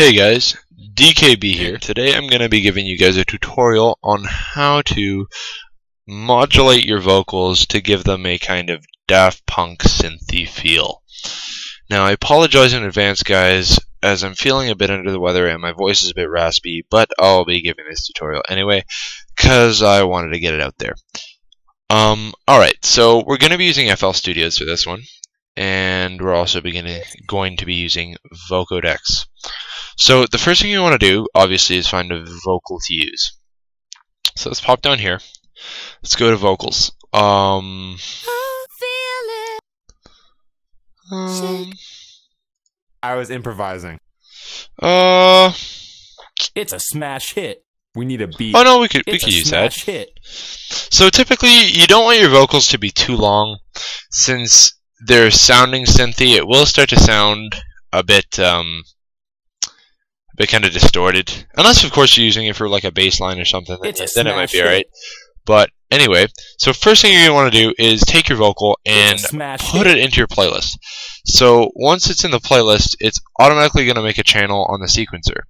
Hey guys, DKB here. Today I'm going to be giving you guys a tutorial on how to modulate your vocals to give them a kind of Daft Punk synthy feel. Now I apologize in advance guys as I'm feeling a bit under the weather and my voice is a bit raspy, but I'll be giving this tutorial anyway because I wanted to get it out there. Um, alright, so we're going to be using FL Studios for this one and we're also beginning, going to be using Vocodex. So the first thing you want to do, obviously, is find a vocal to use. So let's pop down here. Let's go to vocals. Um, um I was improvising. uh, It's a smash hit. We need a beat. oh no, we could we could a use that. smash hit. So typically, you don't want your vocals to be too long, since they're sounding synthy. It will start to sound a bit um, a bit kind of distorted, unless of course you're using it for like a bass line or something. Then, then it might be alright. But anyway, so first thing you're gonna want to do is take your vocal and It's a smash put it into your playlist. So once it's in the playlist, it's automatically going to make a channel on the sequencer.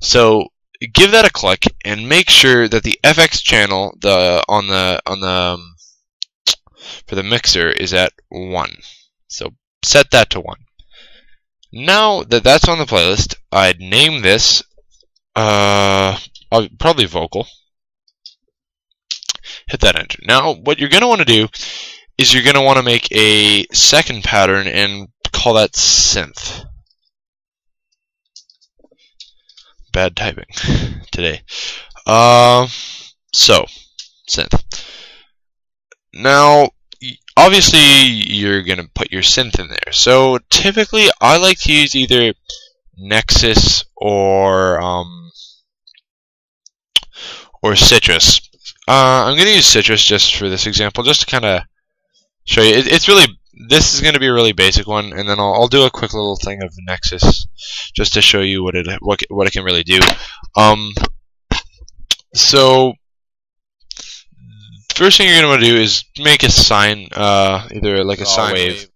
So give that a click and make sure that the FX channel the on the on the um, for the mixer is at one. So set that to one. Now that that's on the playlist, I'd name this uh uh, probably vocal. Hit that enter. Now what you're going to want to do is you're going to want to make a second pattern and call that synth. Bad typing today. Uh, so, synth. Now, obviously, you're going to put your synth in there. So, typically, I like to use either Nexus or um, or Sytrus. Uh, I'm going to use Sytrus just for this example, just to kind of show you. It, it's really this is going to be a really basic one, and then I'll, I'll do a quick little thing of Nexus just to show you what it what what it can really do. Um, so first thing you're going to want to do is make a sine, uh, either like a Saw sine wave.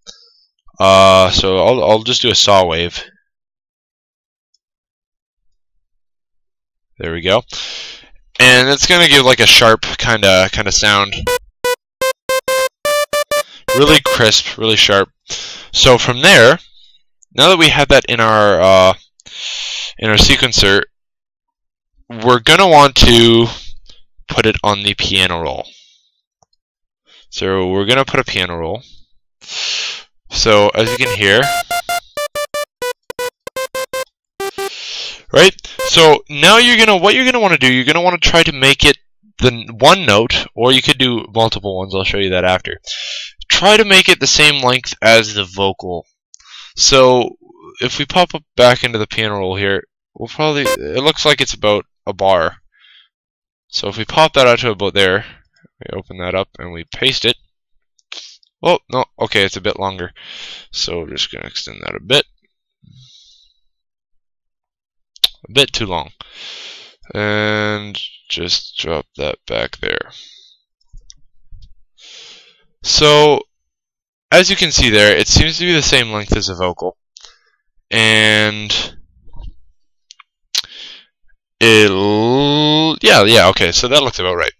Uh, so I'll I'll just do a saw wave. There we go. And it's gonna give like a sharp kind of kind of sound really crisp, really sharp. So from there, now that we have that in our uh, in our sequencer, we're gonna want to put it on the piano roll. So we're gonna put a piano roll. So as you can hear, right? So now you're gonna what you're gonna want to do. You're gonna want to try to make it the one note, or you could do multiple ones. I'll show you that after try to make it the same length as the vocal. So if we pop up back into the piano roll here, we'll probably it looks like it's about a bar. So if we pop that out to about there, we open that up and we paste it. Oh no, okay, it's a bit longer. So we're just gonna extend that a bit. A bit too long. And just drop that back there. So, as you can see there, it seems to be the same length as a vocal. And it'll, yeah, yeah, okay, so that looks about right.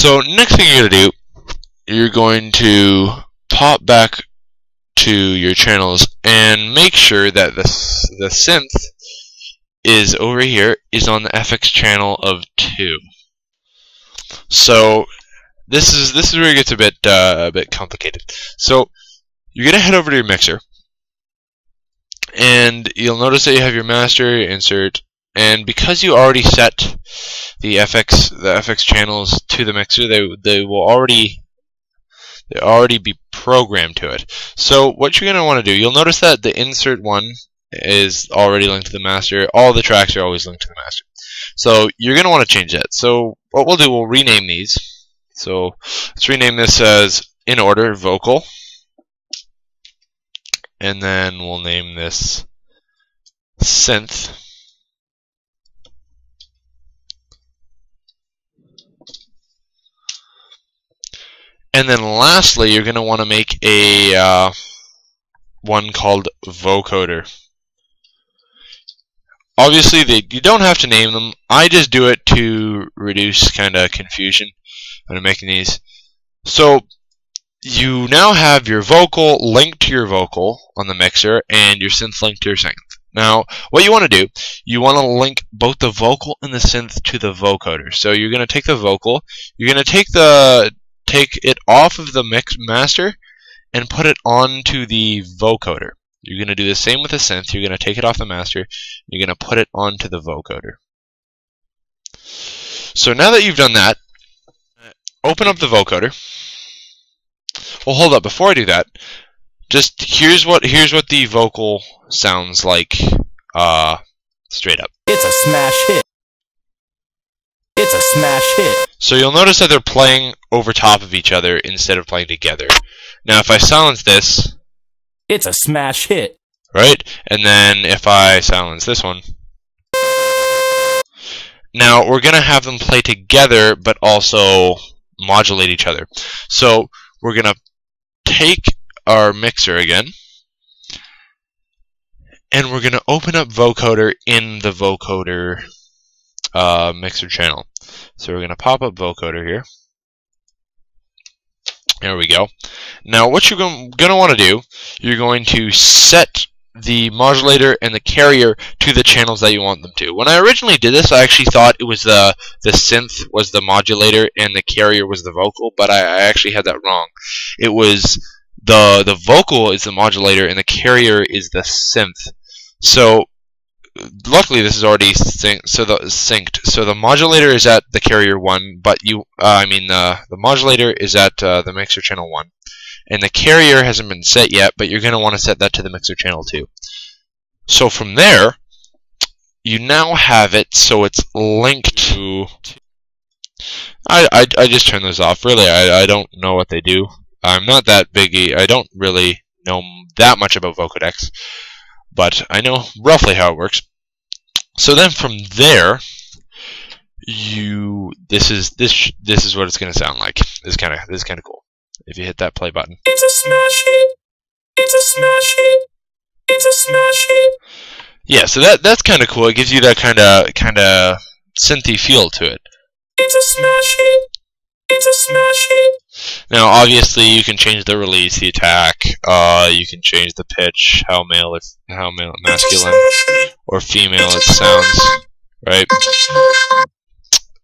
So, next thing you're going to do, you're going to pop back to your channels and make sure that the, the synth is over here, is on the FX channel of 2. So, this is this is where it gets a bit uh, a bit complicated. So you're gonna head over to your mixer, and you'll notice that you have your master your insert, and because you already set the FX the FX channels to the mixer, they they will already they already be programmed to it. So what you're gonna want to do, you'll notice that the insert one is already linked to the master. All the tracks are always linked to the master. So you're gonna want to change that. So what we'll do, we'll rename these. So let's rename this as in order vocal. And then we'll name this synth. And then lastly, you're going to want to make a uh, one called vocoder. obviously they you don't have to name them. I just do it to reduce kind of confusion when I'm making these. So you now have your vocal linked to your vocal on the mixer and your synth linked to your synth. Now, what you want to do, you want to link both the vocal and the synth to the vocoder. So you're going to take the vocal, you're going to take the take it off of the mix master and put it onto the vocoder. You're going to do the same with the synth. You're going to take it off the master, you're going to put it onto the vocoder. So now that you've done that, open up the vocoder. Well, hold up. Before I do that, just here's what here's what the vocal sounds like, uh, straight up. It's a smash hit. Smash hit. So you'll notice that they're playing over top of each other instead of playing together. Now, if I silence this, It's a smash hit. right, and then if I silence this one, now we're gonna have them play together, but also modulate each other. So we're gonna take our mixer again, and we're gonna open up vocoder in the vocoder uh, mixer channel. So we're gonna pop up vocoder here. There we go. Now what you're going to want to do, you're going to set the modulator and the carrier to the channels that you want them to. When I originally did this, I actually thought it was the the synth was the modulator and the carrier was the vocal, but I, I actually had that wrong. It was the the vocal is the modulator and the carrier is the synth. So luckily this is already synced. So the synced. So the modulator is at the carrier one, but you uh, I mean uh, the modulator is at uh, the mixer channel one, and the carrier hasn't been set yet, but you're going to want to set that to the mixer channel two. So from there, you now have it so it's linked to. I, I, I just turn those off. Really, I, I don't know what they do. I'm not that biggie. I don't really know that much about Vocodex, but I know roughly how it works. So then from there, you this is this this is what it's going to sound like. This kind of this kind of cool. If you hit that play button. It's a smash hit. It's a smash hit. It's a smash hit. Yeah, so that that's kind of cool. It gives you that kind of kind of synthy feel to it. It's a smash hit. It's a smash hit. Now, obviously, you can change the release, the attack. Uh, you can change the pitch, how male it's how male masculine or female it sounds. Right.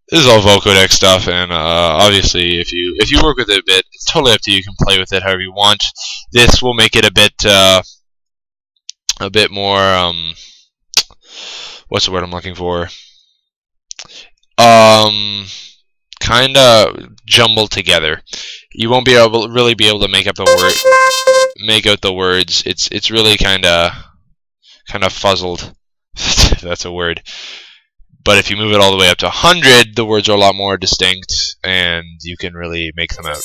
This is all Vocodex stuff, and uh, obviously, if you if you work with it a bit, it's totally up to you. You can play with it however you want. This will make it a bit uh, a bit more um, what's the word I'm looking for? Um, kind of jumbled together. You won't be able really be able to make up the word, make out the words. It's it's really kind of kind of fuzzled. that's a word. But if you move it all the way up to 100, the words are a lot more distinct, and you can really make them out.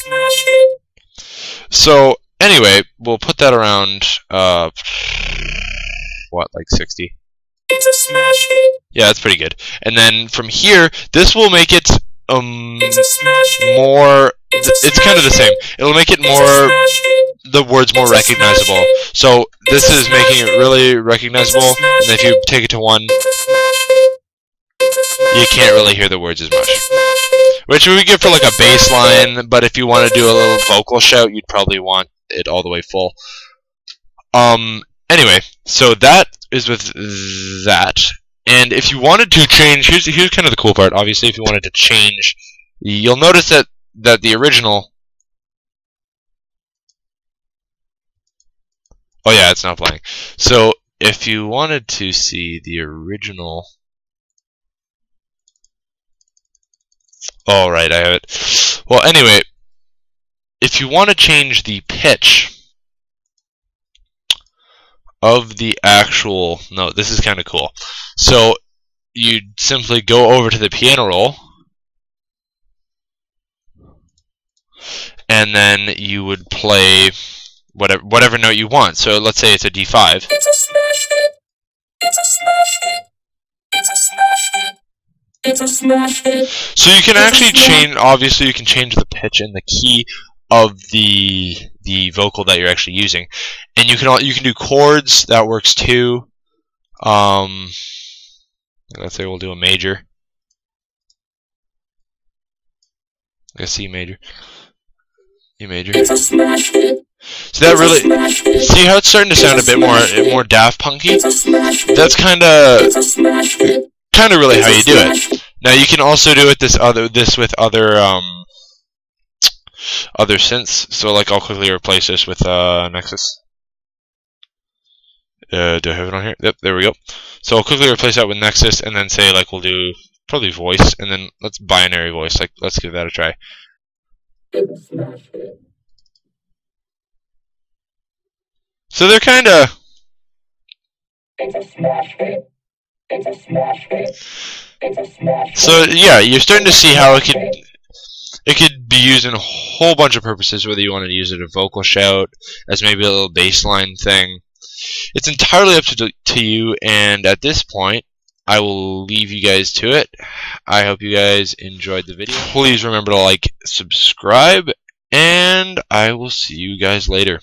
So anyway, we'll put that around uh, what like 60. It's a smash hit. Yeah, that's pretty good. And then from here, this will make it um more. It's It's kind of the same. It'll make it more. The words more It's a smash recognizable. So this is making it really recognizable. And if you take it to one, It's a smash hit. It's a smash you can't really hear the words as much. It's a smash hit. Which would be good for like a bass line, but if you want to do a little vocal shout, you'd probably want it all the way full. Um. Anyway, so that is with that. And if you wanted to change, here's here's kind of the cool part. Obviously, if you wanted to change, you'll notice that that the original. Oh yeah, it's not playing. So if you wanted to see the original. All right, I have it. Well, anyway, if you want to change the pitch of the actual note, this is kind of cool. So you simply go over to the piano roll, and then you would play whatever whatever note you want. So let's say it's a D5. It's a smash hit. It's a smash hit. It's a smash hit. It's a smash hit. So you can It's actually change. Obviously, you can change the pitch and the key of the the vocal that you're actually using, and you can al- you can do chords. That works too. Um, Let's say we'll do a major. A C major. E major. It's a smash hit. So that really see how it's starting to sound a bit more more Daft Punky. That's kind of kind of really how you do it. Now you can also do it this other this with other um other synths. So like I'll quickly replace this with uh Nexus. Uh, do I have it on here? Yep, there we go. So I'll quickly replace that with Nexus, and then say like we'll do probably voice, and then let's binary voice. Like let's give that a try. It's a smash hit. So they're kind of It's a smash hit. It's a smash hit. It's a smash hit. so yeah. You're starting to see how it could it could be used in a whole bunch of purposes. Whether you want to use it as a vocal shout, as maybe a little baseline thing, it's entirely up to to you. And at this point, I will leave you guys to it. I hope you guys enjoyed the video. Please remember to like, subscribe, and I will see you guys later.